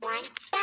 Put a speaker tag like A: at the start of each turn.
A: one,